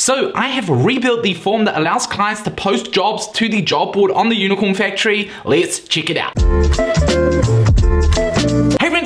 So I have rebuilt the form that allows clients to post jobs to the job board on the Unicorn Factory. Let's check it out.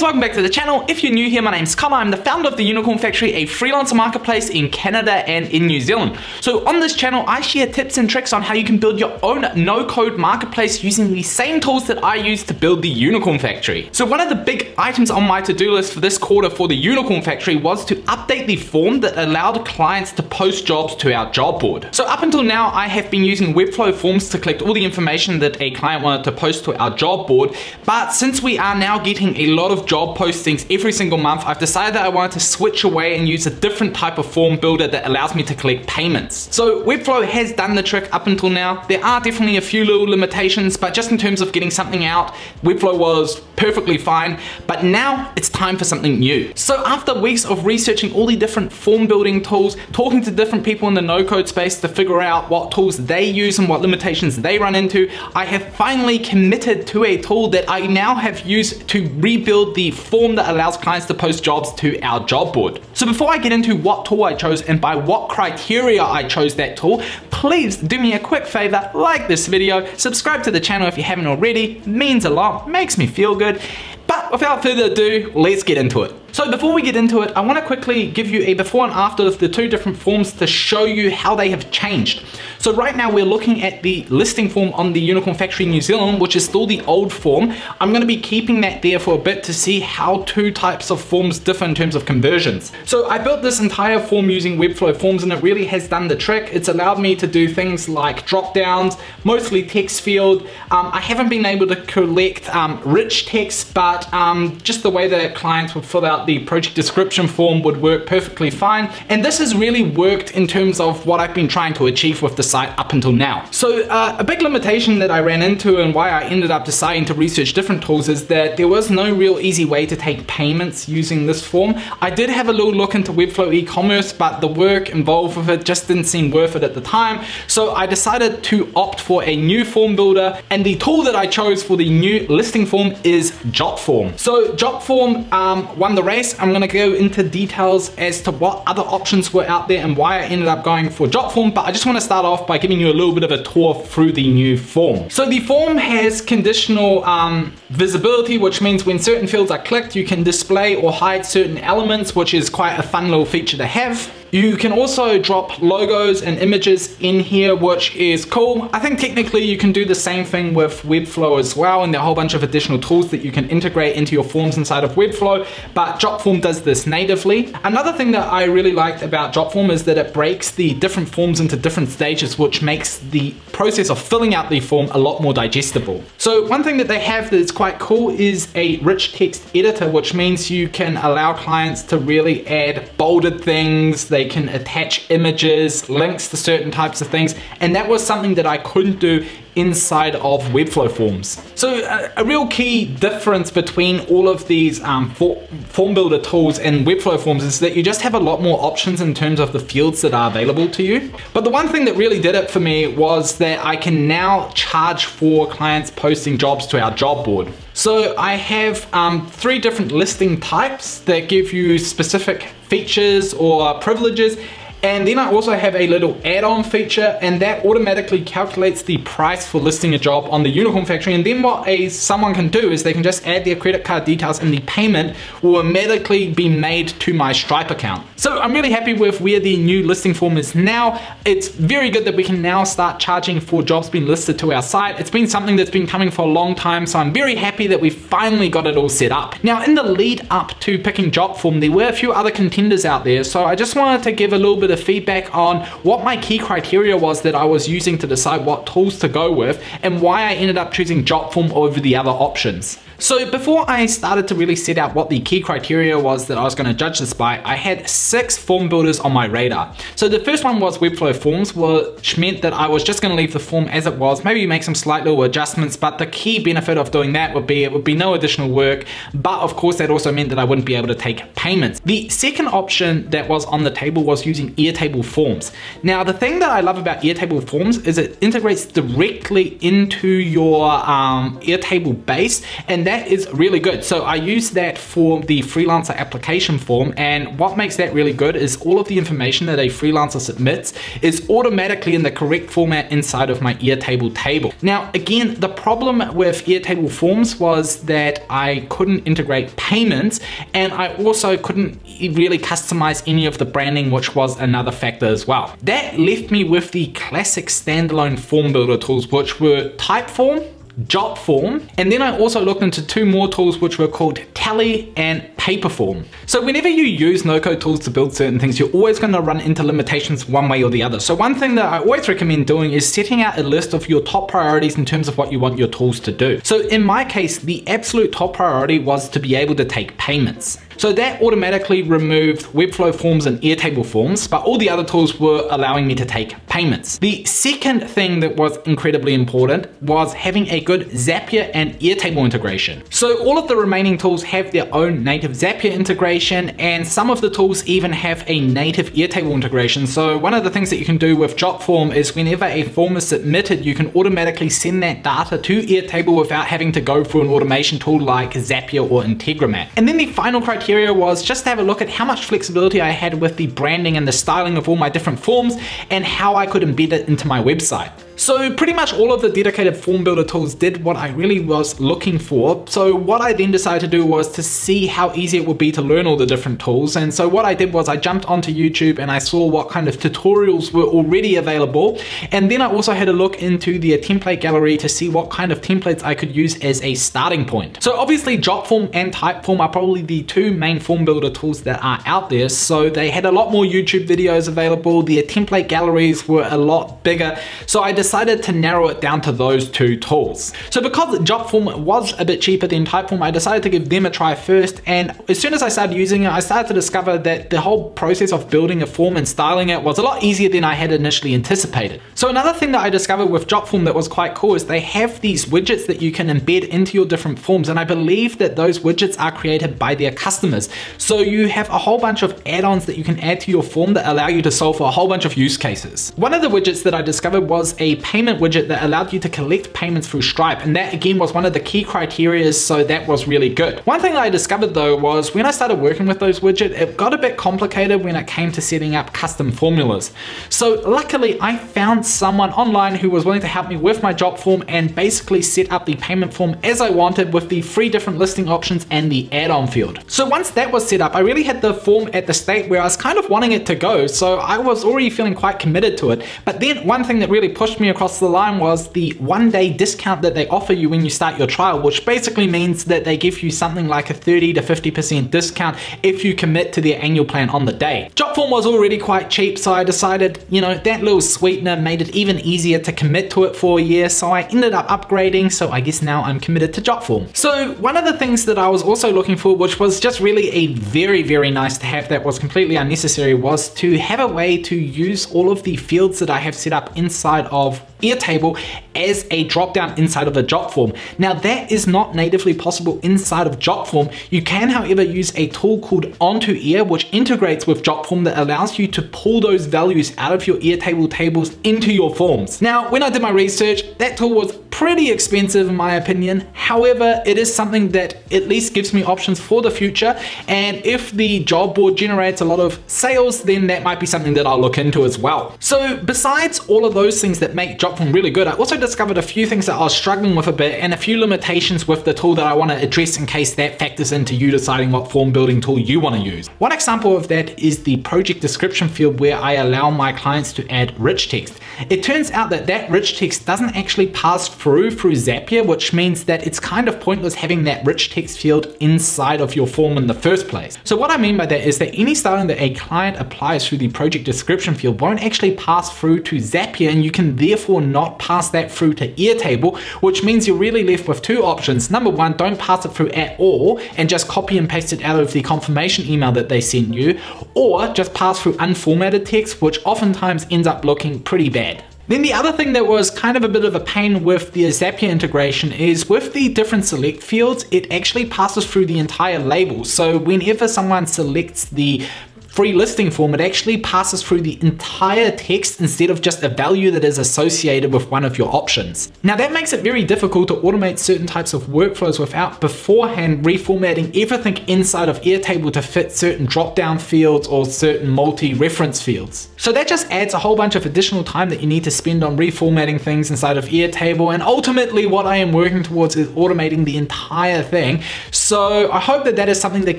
Welcome back to the channel. If you're new here, my name's Connor. I'm the founder of the Unicorn Factory, a freelancer marketplace in Canada and in New Zealand. So on this channel, I share tips and tricks on how you can build your own no-code marketplace using the same tools that I use to build the Unicorn Factory. So one of the big items on my to-do list for this quarter for the Unicorn Factory was to update the form that allowed clients to post jobs to our job board. So up until now, I have been using Webflow forms to collect all the information that a client wanted to post to our job board. But since we are now getting a lot of job postings every single month, I've decided that I wanted to switch away and use a different type of form builder that allows me to collect payments. So Webflow has done the trick up until now. There are definitely a few little limitations, but just in terms of getting something out, Webflow was perfectly fine. But now it's time for something new. So after weeks of researching all the different form building tools, talking to different people in the no code space to figure out what tools they use and what limitations they run into, I have finally committed to a tool that I now have used to rebuild the form that allows clients to post jobs to our job board. So before I get into what tool I chose and by what criteria I chose that tool, please do me a quick favor, like this video, subscribe to the channel if you haven't already, means a lot, makes me feel good. But without further ado, let's get into it. So before we get into it, I want to quickly give you a before and after of the two different forms to show you how they have changed. So right now we're looking at the listing form on the Unicorn Factory New Zealand, which is still the old form. I'm going to be keeping that there for a bit to see how two types of forms differ in terms of conversions. So I built this entire form using Webflow forms and it really has done the trick. It's allowed me to do things like drop downs, mostly text field. Um, I haven't been able to collect um, rich text, but um, just the way that clients would fill out the project description form would work perfectly fine. And this has really worked in terms of what I've been trying to achieve with the site up until now. So uh, a big limitation that I ran into and why I ended up deciding to research different tools is that there was no real easy way to take payments using this form. I did have a little look into Webflow e-commerce, but the work involved with it just didn't seem worth it at the time. So I decided to opt for a new form builder and the tool that I chose for the new listing form is Jotform. So Jotform um, won the race I'm gonna go into details as to what other options were out there and why I ended up going for Jotform, but I just wanna start off by giving you a little bit of a tour through the new form. So the form has conditional um, visibility, which means when certain fields are clicked, you can display or hide certain elements, which is quite a fun little feature to have. You can also drop logos and images in here, which is cool. I think technically you can do the same thing with Webflow as well, and there are a whole bunch of additional tools that you can integrate into your forms inside of Webflow, but Jotform does this natively. Another thing that I really liked about Jotform is that it breaks the different forms into different stages, which makes the process of filling out the form a lot more digestible. So one thing that they have that is quite cool is a rich text editor, which means you can allow clients to really add bolded things, they they can attach images, links to certain types of things, and that was something that I couldn't do inside of Webflow forms. So a, a real key difference between all of these um, for, form builder tools and Webflow forms is that you just have a lot more options in terms of the fields that are available to you. But the one thing that really did it for me was that I can now charge for clients posting jobs to our job board. So I have um, three different listing types that give you specific features or privileges and then I also have a little add-on feature and that automatically calculates the price for listing a job on the Unicorn Factory. And then what a someone can do is they can just add their credit card details and the payment will automatically be made to my Stripe account. So I'm really happy with where the new listing form is now. It's very good that we can now start charging for jobs being listed to our site. It's been something that's been coming for a long time, so I'm very happy that we finally got it all set up. Now in the lead up to picking Jotform, there were a few other contenders out there, so I just wanted to give a little bit of feedback on what my key criteria was that I was using to decide what tools to go with and why I ended up choosing Jotform over the other options. So before I started to really set out what the key criteria was that I was going to judge this by, I had six form builders on my radar. So the first one was Webflow Forms, which meant that I was just going to leave the form as it was, maybe make some slight little adjustments, but the key benefit of doing that would be it would be no additional work, but of course that also meant that I wouldn't be able to take payments. The second option that was on the table was using Airtable Forms. Now the thing that I love about Airtable Forms is it integrates directly into your um, Airtable base and and that is really good. So I use that for the freelancer application form and what makes that really good is all of the information that a freelancer submits is automatically in the correct format inside of my Airtable table. Now again, the problem with Airtable forms was that I couldn't integrate payments and I also couldn't really customize any of the branding which was another factor as well. That left me with the classic standalone form builder tools which were Typeform Jotform, and then I also looked into two more tools which were called Tally and Paperform. So whenever you use no-code tools to build certain things, you're always going to run into limitations one way or the other. So one thing that I always recommend doing is setting out a list of your top priorities in terms of what you want your tools to do. So in my case, the absolute top priority was to be able to take payments. So that automatically removed Webflow forms and Airtable forms, but all the other tools were allowing me to take payments. The second thing that was incredibly important was having a good Zapier and Airtable integration. So all of the remaining tools have their own native Zapier integration and some of the tools even have a native Airtable integration. So one of the things that you can do with Jotform is whenever a form is submitted, you can automatically send that data to Airtable without having to go through an automation tool like Zapier or Integromat. And then the final criteria criteria was just to have a look at how much flexibility I had with the branding and the styling of all my different forms and how I could embed it into my website. So pretty much all of the dedicated form builder tools did what I really was looking for. So what I then decided to do was to see how easy it would be to learn all the different tools. And so what I did was I jumped onto YouTube and I saw what kind of tutorials were already available. And then I also had a look into the template gallery to see what kind of templates I could use as a starting point. So obviously Jotform and Typeform are probably the two main form builder tools that are out there. So they had a lot more YouTube videos available. The template galleries were a lot bigger. So I decided to narrow it down to those two tools. So because Jotform was a bit cheaper than Typeform, I decided to give them a try first. And as soon as I started using it, I started to discover that the whole process of building a form and styling it was a lot easier than I had initially anticipated. So another thing that I discovered with Jotform that was quite cool is they have these widgets that you can embed into your different forms. And I believe that those widgets are created by their customers. So you have a whole bunch of add-ons that you can add to your form that allow you to solve for a whole bunch of use cases. One of the widgets that I discovered was a payment widget that allowed you to collect payments through Stripe. And that again was one of the key criteria, so that was really good. One thing that I discovered though was when I started working with those widgets, it got a bit complicated when it came to setting up custom formulas. So luckily I found someone online who was willing to help me with my job form and basically set up the payment form as I wanted with the three different listing options and the add-on field. So once that was set up, I really had the form at the state where I was kind of wanting it to go. So I was already feeling quite committed to it. But then one thing that really pushed me across the line was the one day discount that they offer you when you start your trial, which basically means that they give you something like a 30 to 50% discount if you commit to their annual plan on the day. Jotform was already quite cheap, so I decided, you know, that little sweetener made it even easier to commit to it for a year, so I ended up upgrading, so I guess now I'm committed to Jotform. So one of the things that I was also looking for, which was just really a very, very nice to have that was completely unnecessary, was to have a way to use all of the fields that I have set up inside of Airtable as a dropdown inside of a Jotform. Now that is not natively possible inside of Jotform. You can however use a tool called On2Air which integrates with Jotform that allows you to pull those values out of your Airtable tables into your forms. Now when I did my research that tool was pretty expensive in my opinion. However, it is something that at least gives me options for the future. And if the job board generates a lot of sales, then that might be something that I'll look into as well. So besides all of those things that make Jotform really good, I also discovered a few things that I was struggling with a bit and a few limitations with the tool that I want to address in case that factors into you deciding what form building tool you want to use. One example of that is the project description field where I allow my clients to add rich text. It turns out that that rich text doesn't actually pass through through Zapier, which means that it's kind of pointless having that rich text field inside of your form in the first place. So what I mean by that is that any styling that a client applies through the project description field won't actually pass through to Zapier and you can therefore not pass that through to Airtable, which means you're really left with two options. Number one, don't pass it through at all and just copy and paste it out of the confirmation email that they sent you, or just pass through unformatted text, which oftentimes ends up looking pretty bad. Then the other thing that was kind of a bit of a pain with the Zapier integration is with the different select fields, it actually passes through the entire label. So whenever someone selects the free listing form, it actually passes through the entire text instead of just a value that is associated with one of your options. Now that makes it very difficult to automate certain types of workflows without beforehand reformatting everything inside of Airtable to fit certain drop-down fields or certain multi-reference fields. So that just adds a whole bunch of additional time that you need to spend on reformatting things inside of Airtable and ultimately what I am working towards is automating the entire thing. So I hope that that is something that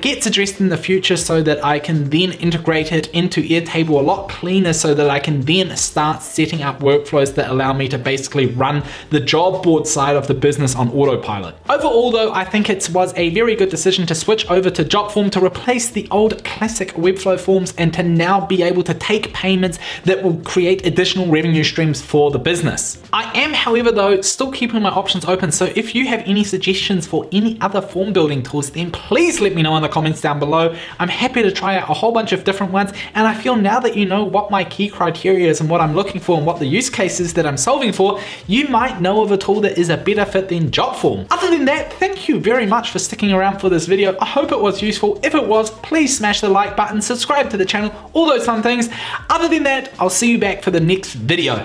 gets addressed in the future so that I can then integrate it into Airtable a lot cleaner so that I can then start setting up workflows that allow me to basically run the job board side of the business on autopilot. Overall though, I think it was a very good decision to switch over to Jotform to replace the old classic Webflow forms and to now be able to take payments that will create additional revenue streams for the business. I am, however though, still keeping my options open, so if you have any suggestions for any other form building tools, then please let me know in the comments down below. I'm happy to try out a whole bunch of different ones, and I feel now that you know what my key criteria is and what I'm looking for and what the use cases that I'm solving for, you might know of a tool that is a better fit than Jotform. Other than that, thank you very much for sticking around for this video. I hope it was useful. If it was, please smash the like button, subscribe to the channel, all those fun things. Other than that, I'll see you back for the next video.